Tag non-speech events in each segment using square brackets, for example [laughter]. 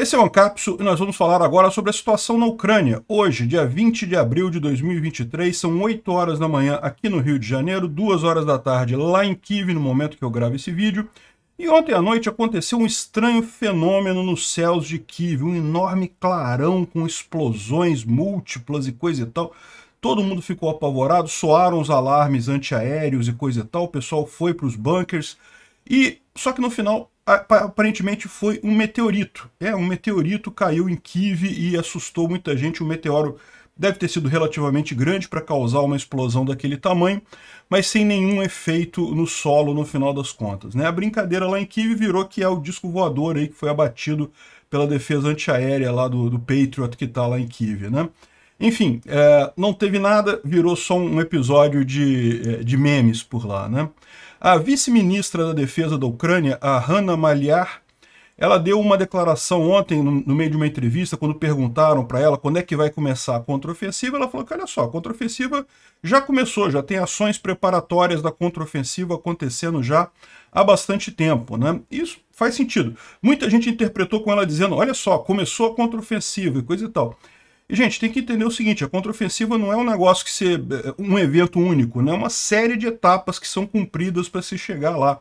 Esse é o Ancapso e nós vamos falar agora sobre a situação na Ucrânia. Hoje, dia 20 de abril de 2023, são 8 horas da manhã aqui no Rio de Janeiro, 2 horas da tarde lá em Kiev, no momento que eu gravo esse vídeo. E ontem à noite aconteceu um estranho fenômeno nos céus de Kiev, um enorme clarão com explosões múltiplas e coisa e tal. Todo mundo ficou apavorado, soaram os alarmes antiaéreos e coisa e tal, o pessoal foi para os bunkers. E só que no final aparentemente foi um meteorito. É, um meteorito caiu em Kiev e assustou muita gente. O meteoro deve ter sido relativamente grande para causar uma explosão daquele tamanho, mas sem nenhum efeito no solo no final das contas. Né? A brincadeira lá em Kiev virou que é o disco voador aí que foi abatido pela defesa antiaérea lá do, do Patriot que está lá em Kiev. Né? Enfim, é, não teve nada, virou só um episódio de, é, de memes por lá. Né? A vice-ministra da Defesa da Ucrânia, a Hanna Maliar, ela deu uma declaração ontem, no, meio de uma entrevista, quando perguntaram para ela quando é que vai começar a contraofensiva, ela falou que, olha só, a contraofensiva já começou, já tem ações preparatórias da contraofensiva acontecendo já há bastante tempo. Né? Isso faz sentido. Muita gente interpretou com ela dizendo, olha só, começou a contraofensiva e coisa e tal. E, gente, tem que entender o seguinte, a contraofensiva não é um negócio que se... É, um evento único, né? é uma série de etapas que são cumpridas para se chegar lá.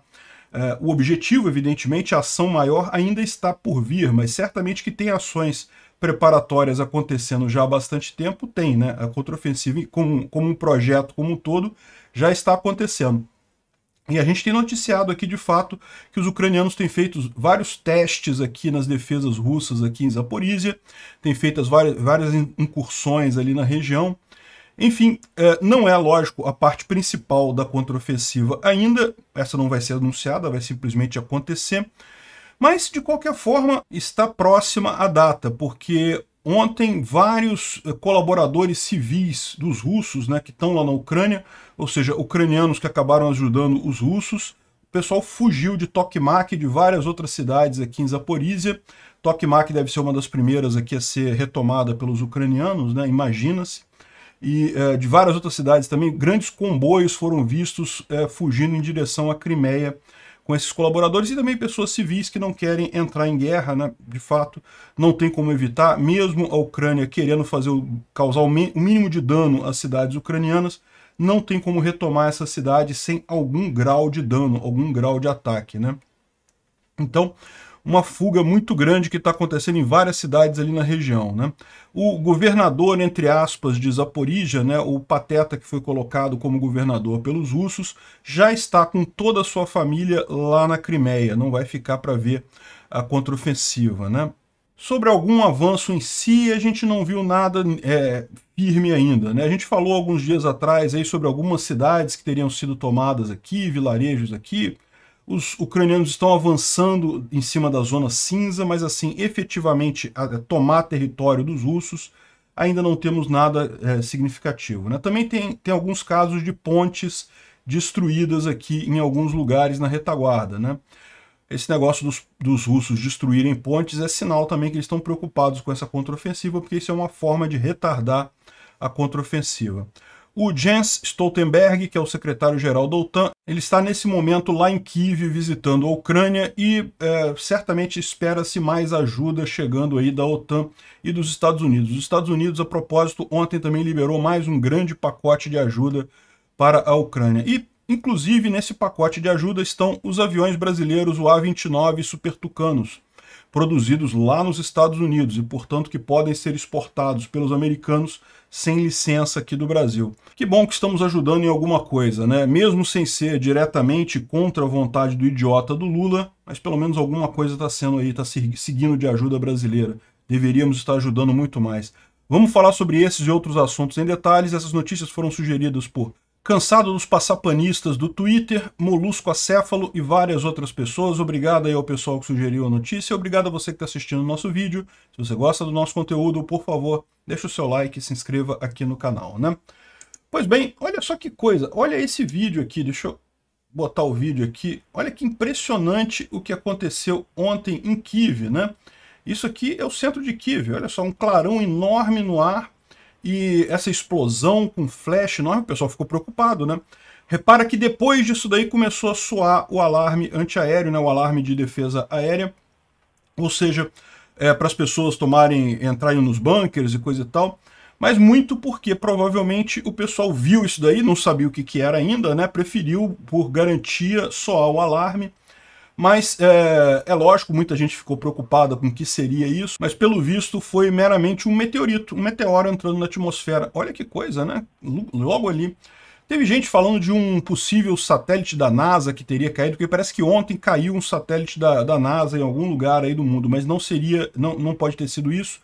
É, o objetivo, evidentemente, a ação maior ainda está por vir, mas certamente que tem ações preparatórias acontecendo já há bastante tempo, tem, né? A contraofensiva, como, como um projeto como um todo, já está acontecendo. E a gente tem noticiado aqui, de fato, que os ucranianos têm feito vários testes aqui nas defesas russas aqui em Zaporizhia, têm feito várias, várias incursões ali na região. Enfim, é, não é, lógico, a parte principal da contraofensiva ainda, essa não vai ser anunciada, vai simplesmente acontecer, mas, de qualquer forma, está próxima a data, porque Ontem, vários eh, colaboradores civis dos russos, né, que estão lá na Ucrânia, ou seja, ucranianos que acabaram ajudando os russos, o pessoal fugiu de Tokmak e de várias outras cidades aqui em Zaporizhia. Tokmak deve ser uma das primeiras aqui a ser retomada pelos ucranianos, né, imagina-se. E é, de várias outras cidades também, grandes comboios foram vistos é, fugindo em direção à Crimeia, com esses colaboradores e também pessoas civis que não querem entrar em guerra, né? de fato, não tem como evitar, mesmo a Ucrânia querendo fazer causar o mínimo de dano às cidades ucranianas, não tem como retomar essa cidade sem algum grau de dano, algum grau de ataque. Né? Então, uma fuga muito grande que está acontecendo em várias cidades ali na região. Né? O governador, entre aspas, de Zaporizhia, né, o pateta que foi colocado como governador pelos russos, já está com toda a sua família lá na Crimeia, não vai ficar para ver a contraofensiva. Né? Sobre algum avanço em si, a gente não viu nada é, firme ainda. Né? A gente falou alguns dias atrás aí sobre algumas cidades que teriam sido tomadas aqui, vilarejos aqui, os ucranianos estão avançando em cima da zona cinza, mas assim, efetivamente tomar território dos russos, ainda não temos nada é, significativo. Né? Também tem, tem alguns casos de pontes destruídas aqui em alguns lugares na retaguarda. Né? Esse negócio dos, dos russos destruírem pontes é sinal também que eles estão preocupados com essa contraofensiva, porque isso é uma forma de retardar a contraofensiva. O Jens Stoltenberg, que é o secretário-geral da OTAN, ele está nesse momento lá em Kiev visitando a Ucrânia e é, certamente espera-se mais ajuda chegando aí da OTAN e dos Estados Unidos. Os Estados Unidos, a propósito, ontem também liberou mais um grande pacote de ajuda para a Ucrânia. E, inclusive, nesse pacote de ajuda estão os aviões brasileiros, o A-29 Super Tucanos, produzidos lá nos Estados Unidos e, portanto, que podem ser exportados pelos americanos sem licença aqui do Brasil. Que bom que estamos ajudando em alguma coisa, né? Mesmo sem ser diretamente contra a vontade do idiota do Lula, mas pelo menos alguma coisa está sendo aí, está seguindo de ajuda brasileira. Deveríamos estar ajudando muito mais. Vamos falar sobre esses e outros assuntos em detalhes. Essas notícias foram sugeridas por Cansado dos passapanistas do Twitter, Molusco Acéfalo e várias outras pessoas. Obrigado aí ao pessoal que sugeriu a notícia. Obrigado a você que está assistindo o nosso vídeo. Se você gosta do nosso conteúdo, por favor, deixa o seu like e se inscreva aqui no canal, né? Pois bem, olha só que coisa. Olha esse vídeo aqui. Deixa eu botar o vídeo aqui. Olha que impressionante o que aconteceu ontem em Kiev, né? Isso aqui é o centro de Kiev. Olha só, um clarão enorme no ar e essa explosão com flash enorme, o pessoal ficou preocupado, né? Repara que depois disso daí começou a soar o alarme antiaéreo, né, o alarme de defesa aérea, ou seja, é, para as pessoas tomarem, entrarem nos bunkers e coisa e tal, mas muito porque provavelmente o pessoal viu isso daí, não sabia o que, que era ainda, né? Preferiu, por garantia, soar o alarme. Mas é, é, lógico, muita gente ficou preocupada com o que seria isso, mas pelo visto foi meramente um meteorito, um meteoro entrando na atmosfera. Olha que coisa, né? Logo ali. Teve gente falando de um possível satélite da NASA que teria caído, porque parece que ontem caiu um satélite da, da NASA em algum lugar aí do mundo, mas não seria, não, não pode ter sido isso,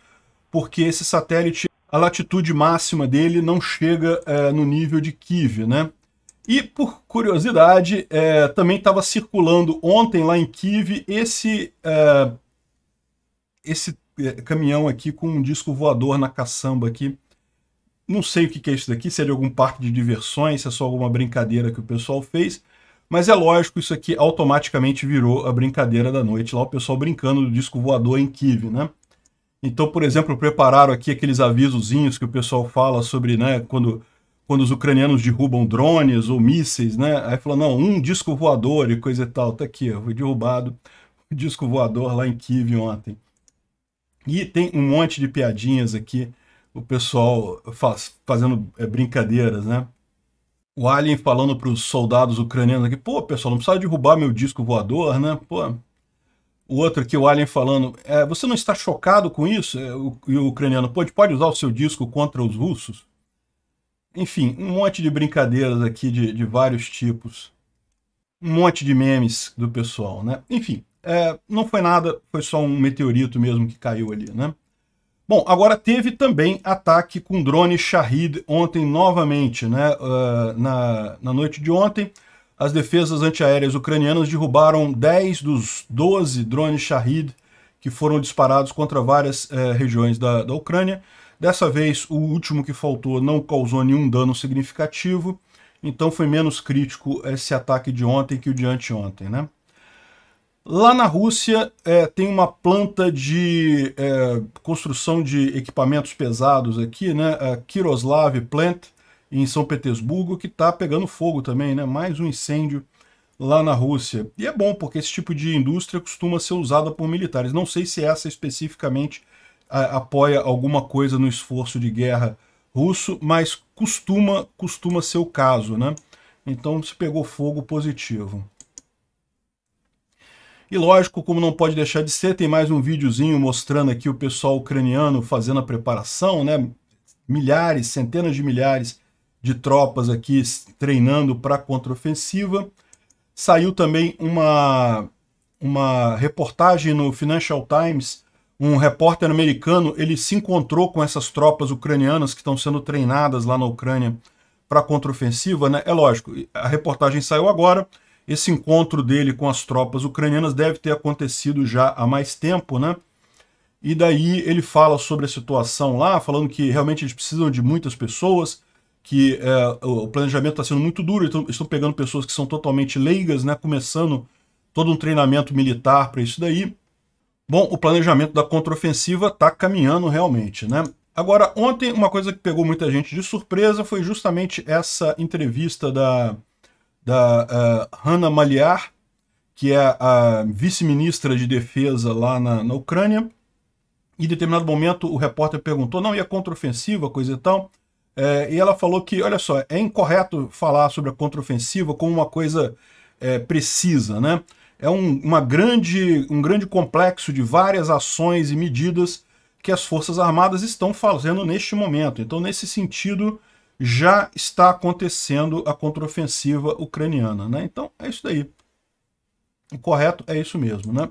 porque esse satélite, a latitude máxima dele não chega é, no nível de Kiev, né? E, por curiosidade, é, também estava circulando ontem lá em Kiev esse, é, esse é, caminhão aqui com um disco voador na caçamba aqui, não sei o que é isso daqui, se é de algum parque de diversões, se é só alguma brincadeira que o pessoal fez, mas é lógico, isso aqui automaticamente virou a brincadeira da noite, lá o pessoal brincando do disco voador em Kiev, né? Então, por exemplo, prepararam aqui aqueles avisozinhos que o pessoal fala sobre, né, quando, quando os ucranianos derrubam drones ou mísseis, né? Aí falou, não, um disco voador e coisa e tal. Tá aqui, ó, foi derrubado o disco voador lá em Kiev ontem. E tem um monte de piadinhas aqui o pessoal faz, fazendo é, brincadeiras, né? O Alien falando para os soldados ucranianos aqui, pô, pessoal, não precisa derrubar meu disco voador, né? Pô. O outro aqui, o Alien falando, é, você não está chocado com isso? É, o, e o ucraniano, pode, pode usar o seu disco contra os russos? Enfim, um monte de brincadeiras aqui de, de vários tipos. Um monte de memes do pessoal, né? Enfim, é, não foi nada, foi só um meteorito mesmo que caiu ali, né? Bom, agora teve também ataque com drone Shahid ontem novamente, né? Uh, na, na noite de ontem, as defesas antiaéreas ucranianas derrubaram 10 dos 12 drones Shahid que foram disparados contra várias uh, regiões da, da Ucrânia. Dessa vez, o último que faltou não causou nenhum dano significativo, então foi menos crítico esse ataque de ontem que o de anteontem, né? Lá na Rússia é, tem uma planta de é, construção de equipamentos pesados aqui, né? A Kiroslav Plant, em São Petersburgo, que está pegando fogo também, né? Mais um incêndio lá na Rússia. E é bom, porque esse tipo de indústria costuma ser usada por militares. Não sei se essa especificamente apoia alguma coisa no esforço de guerra russo, mas costuma, costuma ser o caso, né? Então se pegou fogo positivo. E lógico, como não pode deixar de ser, tem mais um videozinho mostrando aqui o pessoal ucraniano fazendo a preparação, né? Milhares, centenas de milhares de tropas aqui treinando para a contraofensiva. Saiu também uma, uma reportagem no Financial Times, um repórter americano, ele se encontrou com essas tropas ucranianas que estão sendo treinadas lá na Ucrânia para a contraofensiva, né? É lógico, a reportagem saiu agora, esse encontro dele com as tropas ucranianas deve ter acontecido já há mais tempo, né? E daí ele fala sobre a situação lá, falando que realmente eles precisam de muitas pessoas, que é, o planejamento está sendo muito duro, então estão pegando pessoas que são totalmente leigas, né? Começando todo um treinamento militar para isso daí. Bom, o planejamento da contraofensiva está caminhando realmente, né? Agora, ontem, uma coisa que pegou muita gente de surpresa foi justamente essa entrevista da, da uh, Hanna Maliar, que é a vice-ministra de defesa lá na, na Ucrânia. E em determinado momento o repórter perguntou, não, e a contraofensiva, coisa e tal? É, e ela falou que, olha só, é incorreto falar sobre a contraofensiva como uma coisa é, precisa, né? É um, uma grande, um grande complexo de várias ações e medidas que as Forças Armadas estão fazendo neste momento. Então, nesse sentido, já está acontecendo a contraofensiva ucraniana. Né? Então, é isso daí. O correto é isso mesmo. Né?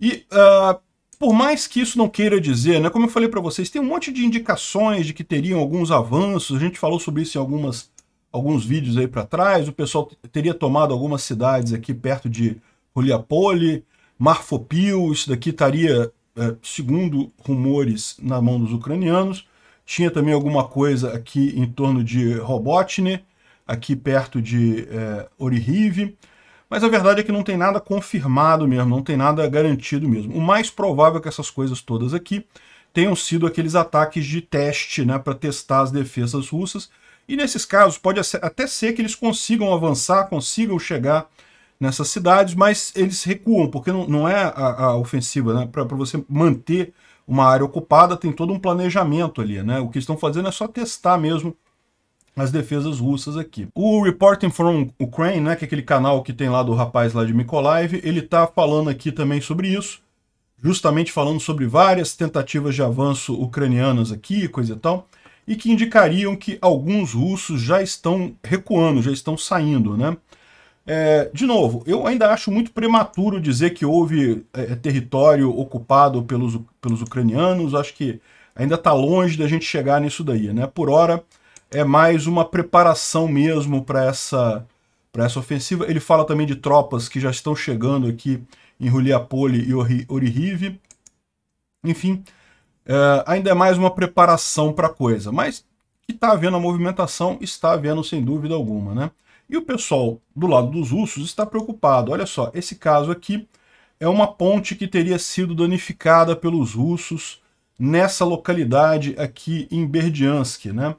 E, uh, por mais que isso não queira dizer, né, como eu falei para vocês, tem um monte de indicações de que teriam alguns avanços, a gente falou sobre isso em algumas, alguns vídeos aí para trás, o pessoal teria tomado algumas cidades aqui perto de Ruliapole, Marfopil, isso daqui estaria, é, segundo rumores, na mão dos ucranianos, tinha também alguma coisa aqui em torno de Robotny, aqui perto de é, Orihiv, mas a verdade é que não tem nada confirmado mesmo, não tem nada garantido mesmo. O mais provável é que essas coisas todas aqui tenham sido aqueles ataques de teste né, para testar as defesas russas, e nesses casos pode até ser que eles consigam avançar, consigam chegar nessas cidades, mas eles recuam, porque não, não é a, a ofensiva, né? Para você manter uma área ocupada, tem todo um planejamento ali, né? O que estão fazendo é só testar mesmo as defesas russas aqui. O Reporting from Ukraine, né, que é aquele canal que tem lá do rapaz lá de Mykolaiv, ele tá falando aqui também sobre isso, justamente falando sobre várias tentativas de avanço ucranianas aqui, coisa e tal, e que indicariam que alguns russos já estão recuando, já estão saindo, né? É, de novo, eu ainda acho muito prematuro dizer que houve é, território ocupado pelos, pelos ucranianos, acho que ainda está longe da gente chegar nisso daí, né? Por hora, é mais uma preparação mesmo para essa, essa ofensiva. Ele fala também de tropas que já estão chegando aqui em Ruliapoli e Orihive. Enfim, é, ainda é mais uma preparação para a coisa. Mas que está havendo a movimentação, está havendo sem dúvida alguma. Né? E o pessoal do lado dos russos está preocupado. Olha só, esse caso aqui é uma ponte que teria sido danificada pelos russos nessa localidade aqui em Berdiansk, né?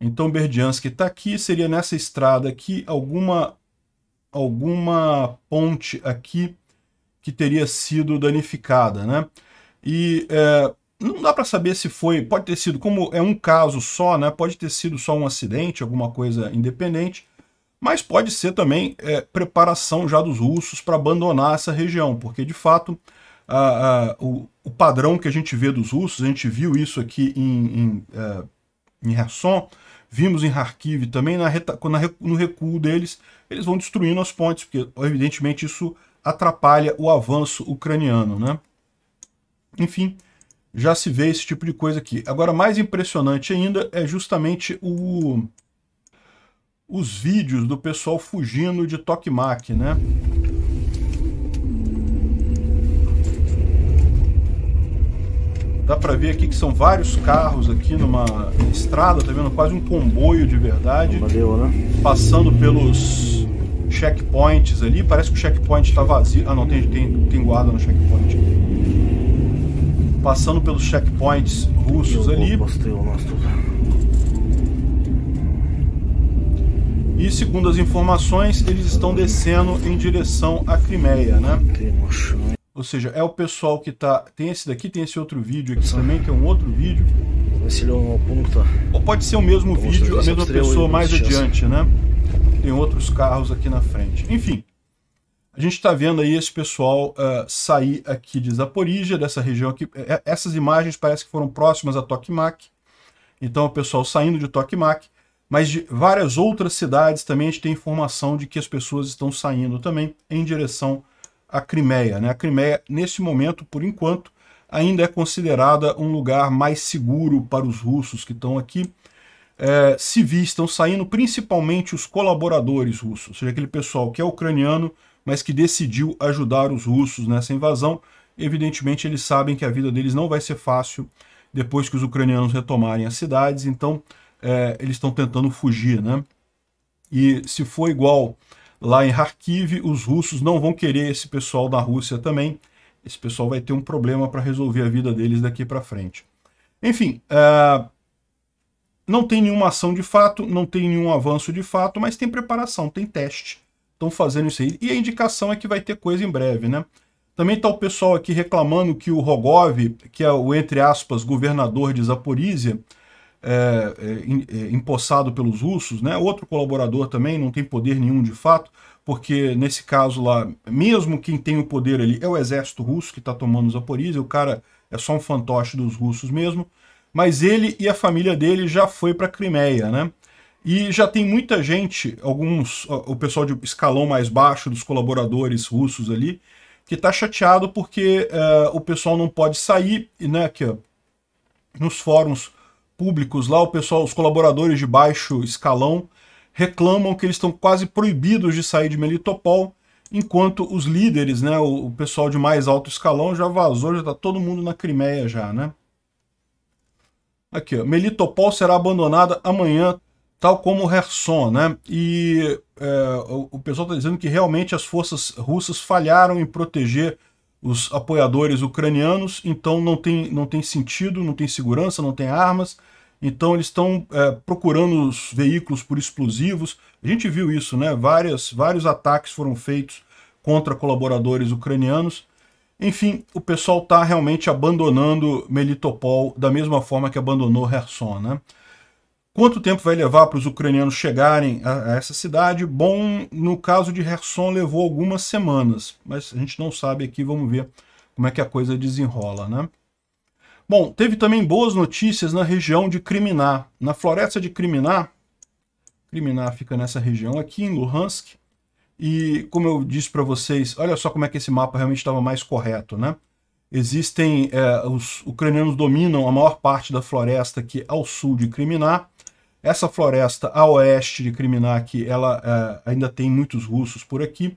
Então Berdiansk está aqui, seria nessa estrada aqui alguma, alguma ponte aqui que teria sido danificada, né? E é, não dá para saber se foi, pode ter sido, como é um caso só, né? Pode ter sido só um acidente, alguma coisa independente, mas pode ser também é, preparação já dos russos para abandonar essa região, porque de fato a, a, o, o, padrão que a gente vê dos russos, a gente viu isso aqui em, em, é, em Kherson, Vimos em Kharkiv também, na reta, no recuo deles, eles vão destruindo as pontes, porque evidentemente isso atrapalha o avanço ucraniano. Né? Enfim, já se vê esse tipo de coisa aqui. Agora, mais impressionante ainda é justamente o, os vídeos do pessoal fugindo de Tokmak, né? Dá para ver aqui que são vários carros aqui numa estrada, tá vendo? Quase um comboio de verdade. Valeu, né? Passando pelos checkpoints ali. Parece que o checkpoint está vazio. Ah, não, tem, tem, tem guarda no checkpoint. Passando pelos checkpoints russos ali. E segundo as informações, eles estão descendo em direção à Crimeia, né? Ou seja, é o pessoal que tá. Tem esse daqui, tem esse outro vídeo aqui também, que é um outro vídeo. Ou pode ser o mesmo vídeo, a mesma pessoa mais adiante, né? Tem outros carros aqui na frente. Enfim, a gente está vendo aí esse pessoal uh, sair aqui de Zaporizhia, dessa região aqui. É, é, essas imagens parecem que foram próximas a Tokmak. Então, o pessoal saindo de Tokmak. Mas de várias outras cidades também a gente tem informação de que as pessoas estão saindo também em direção a Crimeia. Né? A Crimeia, nesse momento, por enquanto, ainda é considerada um lugar mais seguro para os russos que estão aqui. É, civis estão saindo, principalmente os colaboradores russos, ou seja, aquele pessoal que é ucraniano, mas que decidiu ajudar os russos nessa invasão. Evidentemente, eles sabem que a vida deles não vai ser fácil depois que os ucranianos retomarem as cidades, então é, eles estão tentando fugir. Né? E se for igual Lá em Kharkiv, os russos não vão querer esse pessoal da Rússia também. Esse pessoal vai ter um problema para resolver a vida deles daqui para frente. Enfim, uh, não tem nenhuma ação de fato, não tem nenhum avanço de fato, mas tem preparação, tem teste. Estão fazendo isso aí. E a indicação é que vai ter coisa em breve, né? Também está o pessoal aqui reclamando que o Rogov, que é o, entre aspas, governador de Zaporizhia, é, é, é, empossado pelos russos, né? outro colaborador também não tem poder nenhum de fato, porque nesse caso lá, mesmo quem tem o poder ali é o exército russo que está tomando Zaporizhia, o cara é só um fantoche dos russos mesmo, mas ele e a família dele já foi para a Crimeia, né? E já tem muita gente, alguns, o pessoal de escalão mais baixo dos colaboradores russos ali, que está chateado porque uh, o pessoal não pode sair, né? Que, nos fóruns públicos lá, o pessoal, os colaboradores de baixo escalão reclamam que eles estão quase proibidos de sair de Melitopol, enquanto os líderes, né, o, o pessoal de mais alto escalão já vazou, já está todo mundo na Crimeia já, né? Aqui, ó, Melitopol será abandonada amanhã, tal como Kherson, né? E é, o, o pessoal está dizendo que realmente as forças russas falharam em proteger os apoiadores ucranianos, então não tem, não tem sentido, não tem segurança, não tem armas, Então eles estão é, procurando os veículos por explosivos. A gente viu isso, né? Várias, vários ataques foram feitos contra colaboradores ucranianos. Enfim, o pessoal está realmente abandonando Melitopol da mesma forma que abandonou Kherson, né? Quanto tempo vai levar para os ucranianos chegarem a, a, essa cidade? Bom, no caso de Kherson levou algumas semanas, mas a gente não sabe aqui, vamos ver como é que a coisa desenrola, né? Bom, teve também boas notícias na região de Kriminá. Na floresta de Kriminá, Kriminá fica nessa região aqui, em Luhansk, e como eu disse para vocês, olha só como é que esse mapa realmente estava mais correto, né? Existem, é, os ucranianos dominam a maior parte da floresta aqui ao sul de Kriminá. Essa floresta a oeste de Kriminá aqui, ela é, ainda tem muitos russos por aqui,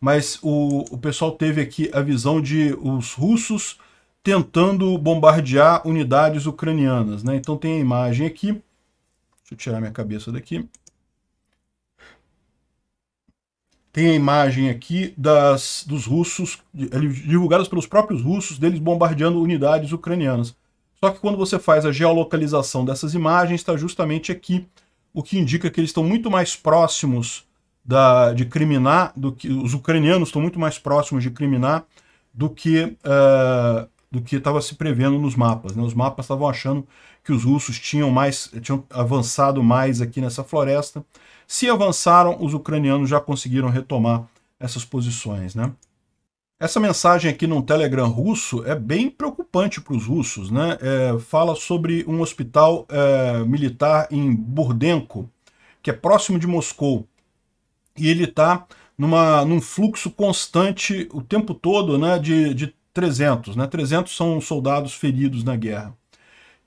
mas o, o pessoal teve aqui a visão de os russos tentando bombardear unidades ucranianas. Né? Então tem a imagem aqui. Deixa eu tirar minha cabeça daqui. Tem a imagem aqui das, dos russos, divulgadas pelos próprios russos, deles bombardeando unidades ucranianas. Só que quando você faz a geolocalização dessas imagens, está justamente aqui, o que indica que eles estão muito mais próximos da, de Kriminá, do que os ucranianos estão muito mais próximos de Kriminá do que uh, do que estava se prevendo nos mapas. Né? Os mapas estavam achando que os russos tinham, mais, tinham avançado mais aqui nessa floresta. Se avançaram, os ucranianos já conseguiram retomar essas posições. Né? Essa mensagem aqui no Telegram russo é bem preocupante para os russos. Né? É, fala sobre um hospital é, militar em Burdenko, que é próximo de Moscou. E ele está num fluxo constante o tempo todo né, de, de 300, né? 300 são soldados feridos na guerra.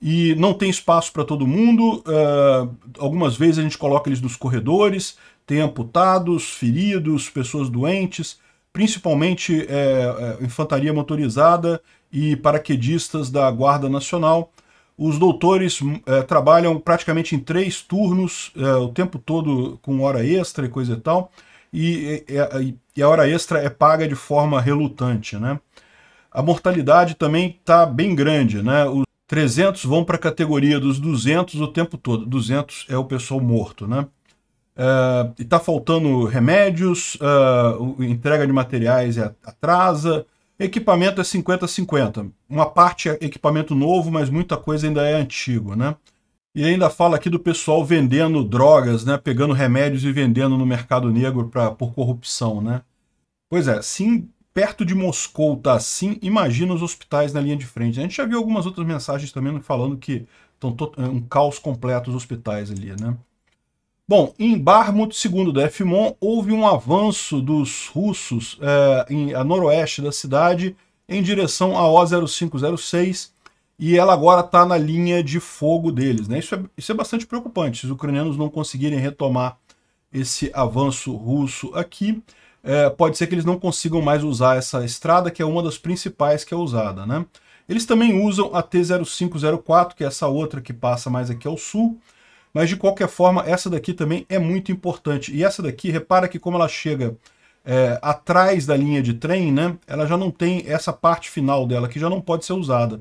E não tem espaço para todo mundo, uh, algumas vezes a gente coloca eles nos corredores, tem amputados, feridos, pessoas doentes, principalmente é, é, infantaria motorizada e paraquedistas da Guarda Nacional. Os doutores é, trabalham praticamente em três turnos, é, o tempo todo com hora extra e coisa e tal, e, e, e a hora extra é paga de forma relutante, né? a mortalidade também está bem grande, né? Os 300 vão para a categoria dos 200 o tempo todo. 200 é o pessoal morto, né? Uh, e está faltando remédios, uh, entrega de materiais é atrasa, equipamento é 50-50. Uma parte é equipamento novo, mas muita coisa ainda é antigo, né? E ainda fala aqui do pessoal vendendo drogas, né? Pegando remédios e vendendo no mercado negro pra, por corrupção, né? Pois é, sim, perto de Moscou tá assim, imagina os hospitais na linha de frente. A gente já viu algumas outras mensagens também falando que estão é um caos completo os hospitais ali, né? Bom, em Barmut, segundo da FMON, houve um avanço dos russos é, em, a noroeste da cidade em direção a O0506 e ela agora está na linha de fogo deles. Né? Isso, é, isso é bastante preocupante, se os ucranianos não conseguirem retomar esse avanço russo aqui é, pode ser que eles não consigam mais usar essa estrada, que é uma das principais que é usada. Né? Eles também usam a T0504, que é essa outra que passa mais aqui ao sul, mas de qualquer forma, essa daqui também é muito importante. E essa daqui, repara que como ela chega é, atrás da linha de trem, né, ela já não tem essa parte final dela, que já não pode ser usada.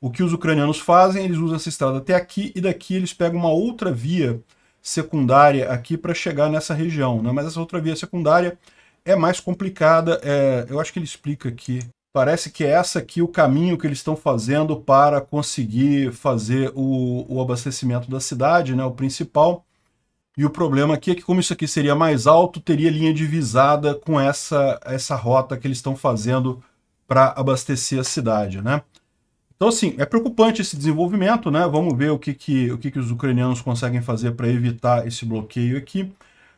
O que os ucranianos fazem, eles usam essa estrada até aqui, e daqui eles pegam uma outra via secundária aqui para chegar nessa região. Né? Mas essa outra via secundária é mais complicada. É, eu acho que ele explica aqui. Parece que é essa aqui o caminho que eles estão fazendo para conseguir fazer o, o abastecimento da cidade, né, o principal. E o problema aqui é que como isso aqui seria mais alto, teria linha divisada com essa, essa rota que eles estão fazendo para abastecer a cidade, né? Então, assim, é preocupante esse desenvolvimento, né? Vamos ver o que, que, o que, que os ucranianos conseguem fazer para evitar esse bloqueio aqui.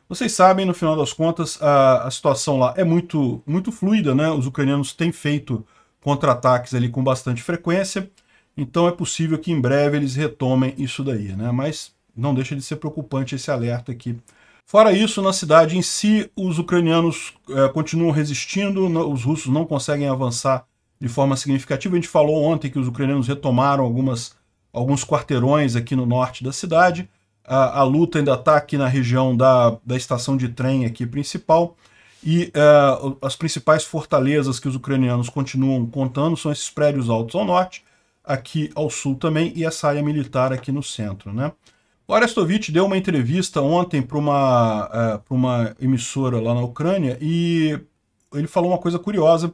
Vocês sabem, no final das contas, a, a situação lá é muito, muito fluida, né? Os ucranianos têm feito contra-ataques ali com bastante frequência, então é possível que em breve eles retomem isso daí, né? Mas não deixa de ser preocupante esse alerta aqui. Fora isso, na cidade em si, os ucranianos é, continuam resistindo, os russos não conseguem avançar de forma significativa. A gente falou ontem que os ucranianos retomaram algumas, alguns quarteirões aqui no norte da cidade, a, a luta ainda está aqui na região da, da estação de trem aqui principal. E uh, as principais fortalezas que os ucranianos continuam contando são esses prédios altos ao norte, aqui ao sul também e essa área militar aqui no centro, né? O Arestovich deu uma entrevista ontem para uma, uh, uma emissora lá na Ucrânia e ele falou uma coisa curiosa,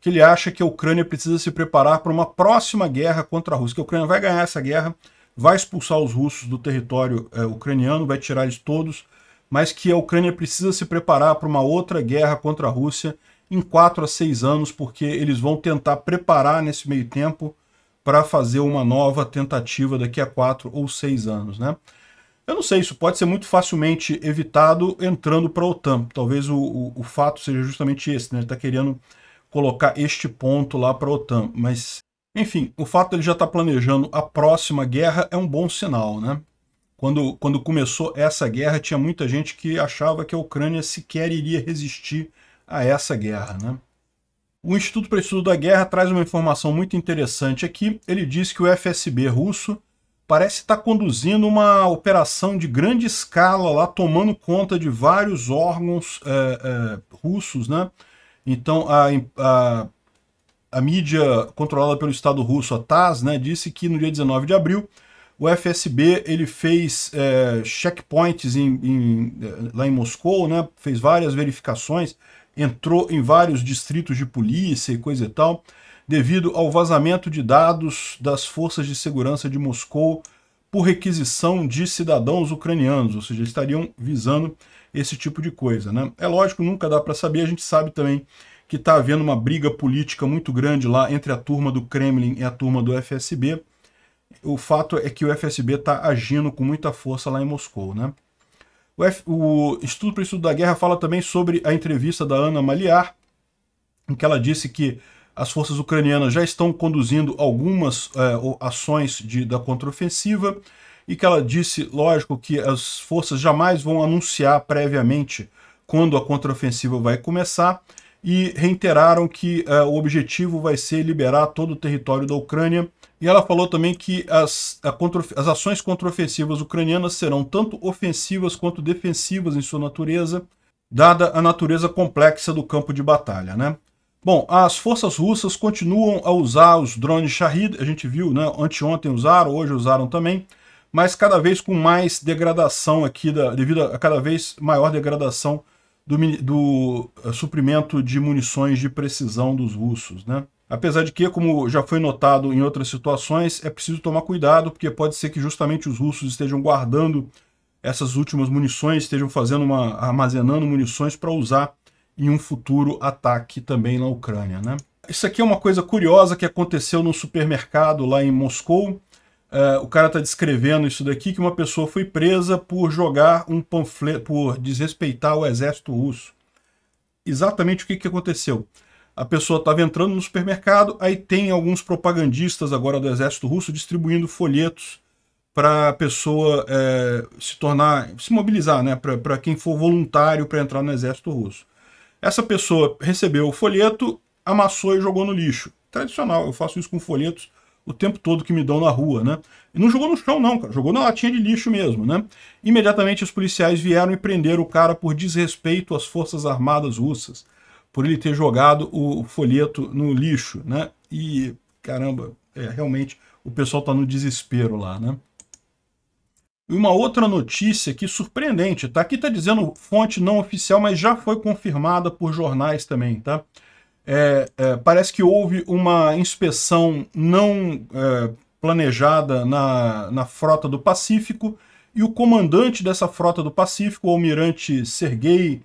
que ele acha que a Ucrânia precisa se preparar para uma próxima guerra contra a Rússia, que a Ucrânia vai ganhar essa guerra, vai expulsar os russos do território uh, ucraniano, vai tirar eles todos, mas que a Ucrânia precisa se preparar para uma outra guerra contra a Rússia em quatro a seis anos, porque eles vão tentar preparar nesse meio tempo para fazer uma nova tentativa daqui a quatro ou seis anos, né? Eu não sei, isso pode ser muito facilmente evitado entrando para a OTAN. Talvez o, o, o, fato seja justamente esse, né? Ele está querendo colocar este ponto lá para a OTAN. Mas, enfim, o fato de ele já estar tá planejando a próxima guerra é um bom sinal, né? Quando, quando começou essa guerra, tinha muita gente que achava que a Ucrânia sequer iria resistir a essa guerra, né? O Instituto para Estudo da Guerra traz uma informação muito interessante aqui. Ele diz que o FSB russo parece estar conduzindo uma operação de grande escala lá, tomando conta de vários órgãos é, é, russos, né? Então, a, a, a, mídia controlada pelo Estado russo, a TASS, né, disse que no dia 19 de abril, o FSB ele fez é, checkpoints em, em, lá em Moscou, né, fez várias verificações, entrou em vários distritos de polícia e coisa e tal, devido ao vazamento de dados das forças de segurança de Moscou por requisição de cidadãos ucranianos, ou seja, estariam visando esse tipo de coisa. Né? É lógico, nunca dá para saber, a gente sabe também que está havendo uma briga política muito grande lá entre a turma do Kremlin e a turma do FSB. O fato é que o FSB está agindo com muita força lá em Moscou. Né? O, F, o Instituto para o Estudo da Guerra fala também sobre a entrevista da Ana Maliar, em que ela disse que as forças ucranianas já estão conduzindo algumas é, ações de, da contraofensiva e que ela disse, lógico, que as forças jamais vão anunciar previamente quando a contraofensiva vai começar e reiteraram que é, o objetivo vai ser liberar todo o território da Ucrânia e ela falou também que as, contra, as ações contraofensivas ucranianas serão tanto ofensivas quanto defensivas em sua natureza, dada a natureza complexa do campo de batalha. Né? Bom, as forças russas continuam a usar os drones Shahid, a gente viu, né? anteontem usaram, hoje usaram também, mas cada vez com mais degradação aqui, da, devido a cada vez maior degradação do, do uh, suprimento de munições de precisão dos russos. Né? Apesar de que, como já foi notado em outras situações, é preciso tomar cuidado, porque pode ser que justamente os russos estejam guardando essas últimas munições, estejam fazendo uma, armazenando munições para usar em um futuro ataque também na Ucrânia. Né? Isso aqui é uma coisa curiosa que aconteceu no supermercado lá em Moscou. Uh, o cara está descrevendo isso daqui, que uma pessoa foi presa por jogar um panfleto, por desrespeitar o exército russo. Exatamente o que, que aconteceu? a pessoa estava entrando no supermercado, aí tem alguns propagandistas agora do exército russo distribuindo folhetos para a pessoa é, se tornar, se mobilizar, né, para quem for voluntário para entrar no exército russo. Essa pessoa recebeu o folheto, amassou e jogou no lixo. Tradicional, eu faço isso com folhetos o tempo todo que me dão na rua, né? E não jogou no chão, não, cara. Jogou na latinha de lixo mesmo, né? Imediatamente os policiais vieram e prenderam o cara por desrespeito às forças armadas russas por ele ter jogado o folheto no lixo, né? E, caramba, é, realmente o pessoal está no desespero lá, né? E uma outra notícia que surpreendente, tá? Aqui está dizendo fonte não oficial, mas já foi confirmada por jornais também, tá? É, é, parece que houve uma inspeção não é, planejada na, na frota do Pacífico e o comandante dessa frota do Pacífico, o almirante Sergei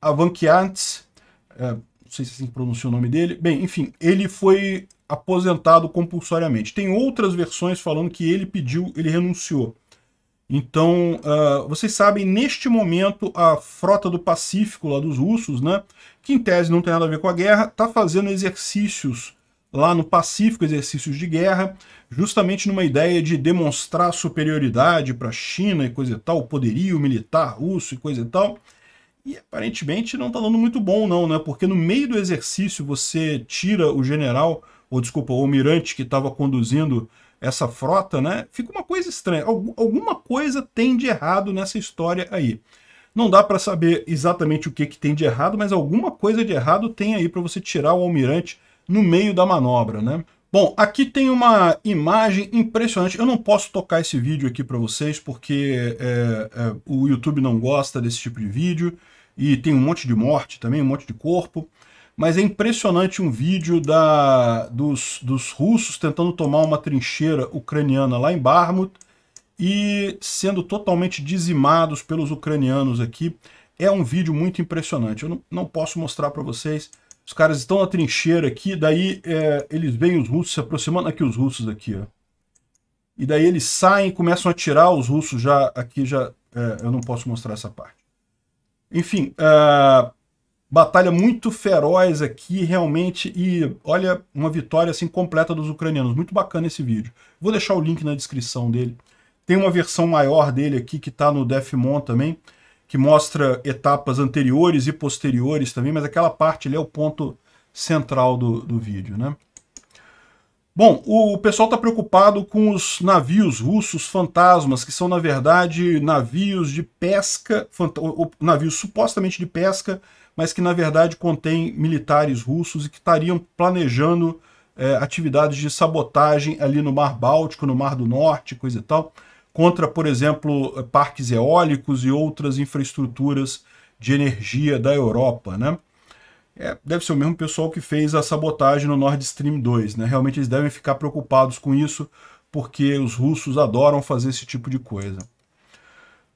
Avankiants, é, não sei se assim pronuncia o nome dele. Bem, enfim, ele foi aposentado compulsoriamente. Tem outras versões falando que ele pediu, ele renunciou. Então, uh, vocês sabem, neste momento, a frota do Pacífico, lá dos russos, né, que em tese não tem nada a ver com a guerra, está fazendo exercícios lá no Pacífico, exercícios de guerra, justamente numa ideia de demonstrar superioridade para a China e coisa e tal, poderio militar russo e coisa e tal. E aparentemente não está dando muito bom, não, né? Porque no meio do exercício você tira o general, ou desculpa, o almirante que estava conduzindo essa frota, né? Fica uma coisa estranha. Alguma coisa tem de errado nessa história aí. Não dá para saber exatamente o que, que tem de errado, mas alguma coisa de errado tem aí para você tirar o almirante no meio da manobra, né? Bom, aqui tem uma imagem impressionante. Eu não posso tocar esse vídeo aqui para vocês porque é, é, o YouTube não gosta desse tipo de vídeo e tem um monte de morte também, um monte de corpo. Mas é impressionante um vídeo da, dos, dos russos tentando tomar uma trincheira ucraniana lá em Barmut e sendo totalmente dizimados pelos ucranianos aqui. É um vídeo muito impressionante. Eu não, não posso mostrar para vocês os caras estão na trincheira aqui, daí é, eles veem os russos se aproximando. Aqui os russos aqui, ó. E daí eles saem, começam a atirar os russos já aqui já. É, eu não posso mostrar essa parte. Enfim, é, batalha muito feroz aqui, realmente, e olha, uma vitória assim completa dos ucranianos. Muito bacana esse vídeo. Vou deixar o link na descrição dele. Tem uma versão maior dele aqui que está no Defmon também que mostra etapas anteriores e posteriores também, mas aquela parte ali é o ponto central do, do vídeo. Né? Bom, o pessoal está preocupado com os navios russos fantasmas, que são, na verdade, navios de pesca, navios supostamente de pesca, mas que, na verdade, contêm militares russos e que estariam planejando é, atividades de sabotagem ali no Mar Báltico, no Mar do Norte, coisa e tal contra, por exemplo, parques eólicos e outras infraestruturas de energia da Europa, né? É, deve ser o mesmo pessoal que fez a sabotagem no Nord Stream 2, né? Realmente eles devem ficar preocupados com isso, porque os russos adoram fazer esse tipo de coisa.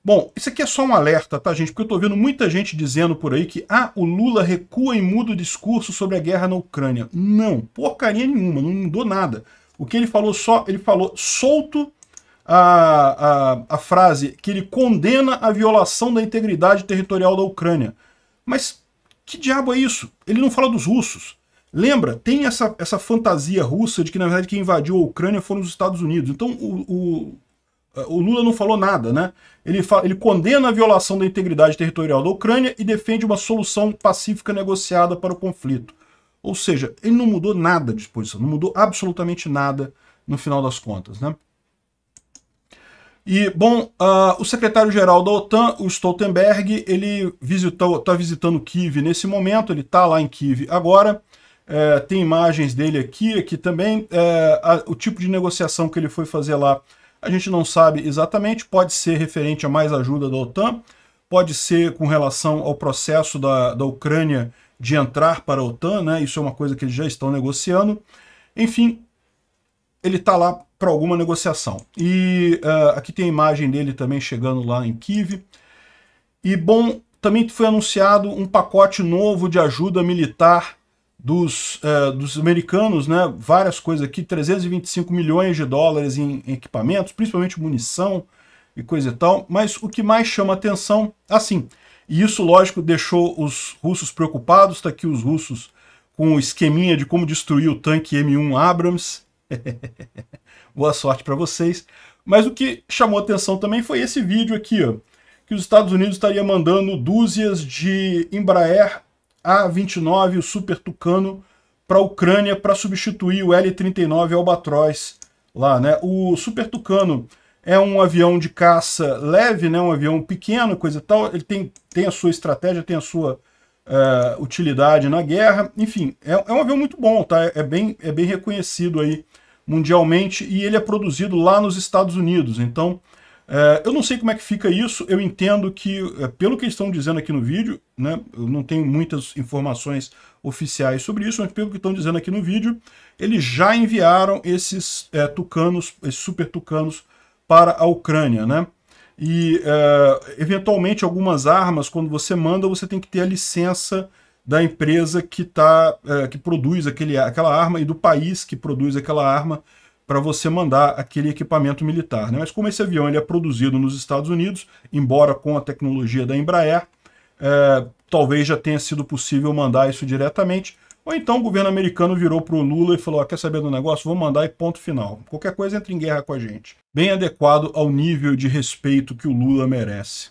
Bom, isso aqui é só um alerta, tá, gente? Porque eu tô vendo muita gente dizendo por aí que ah, o Lula recua e muda o discurso sobre a guerra na Ucrânia. Não, porcaria nenhuma, não mudou nada. O que ele falou só, ele falou solto a, a, a frase que ele condena a violação da integridade territorial da Ucrânia. Mas que diabo é isso? Ele não fala dos russos. Lembra, tem essa, essa fantasia russa de que, na verdade, quem invadiu a Ucrânia foram os Estados Unidos. Então, o, o, o Lula não falou nada, né? Ele, fala, ele condena a violação da integridade territorial da Ucrânia e defende uma solução pacífica negociada para o conflito. Ou seja, ele não mudou nada de posição, não mudou absolutamente nada no final das contas, né? E, bom, uh, o secretário-geral da OTAN, o Stoltenberg, ele está visitando Kiev nesse momento, ele está lá em Kiev agora. É, tem imagens dele aqui, aqui também. É, a, o tipo de negociação que ele foi fazer lá, a gente não sabe exatamente. Pode ser referente a mais ajuda da OTAN, pode ser com relação ao processo da, da Ucrânia de entrar para a OTAN, né? Isso é uma coisa que eles já estão negociando. Enfim, ele está lá para alguma negociação. E uh, aqui tem a imagem dele também chegando lá em Kiev. E, bom, também foi anunciado um pacote novo de ajuda militar dos, uh, dos americanos, né? várias coisas aqui, 325 milhões de dólares em, em equipamentos, principalmente munição e coisa e tal. Mas o que mais chama atenção, assim, e isso, lógico, deixou os russos preocupados, está aqui os russos com o esqueminha de como destruir o tanque M1 Abrams, [laughs] Boa sorte para vocês. Mas o que chamou atenção também foi esse vídeo aqui, ó, que os Estados Unidos estaria mandando dúzias de Embraer A29, o Super Tucano, para a Ucrânia para substituir o L-39 Albatroz lá, né? O Super Tucano é um avião de caça leve, né? Um avião pequeno, coisa e tal. Ele tem, tem a sua estratégia, tem a sua uh, utilidade na guerra. Enfim, é, é, um avião muito bom, tá? É bem, é bem reconhecido aí mundialmente e ele é produzido lá nos Estados Unidos. Então, é, eu não sei como é que fica isso, eu entendo que, é, pelo que estão dizendo aqui no vídeo, né, eu não tenho muitas informações oficiais sobre isso, mas pelo que estão dizendo aqui no vídeo, eles já enviaram esses é, tucanos, esses super tucanos para a Ucrânia, né? E, é, eventualmente, algumas armas, quando você manda, você tem que ter a licença da empresa que, tá, é, que produz aquele, aquela arma e do país que produz aquela arma para você mandar aquele equipamento militar. Né? Mas como esse avião ele é produzido nos Estados Unidos, embora com a tecnologia da Embraer, é, talvez já tenha sido possível mandar isso diretamente, ou então o governo americano virou para o Lula e falou, ah, quer saber do negócio? Vou mandar e ponto final. Qualquer coisa entra em guerra com a gente. Bem adequado ao nível de respeito que o Lula merece.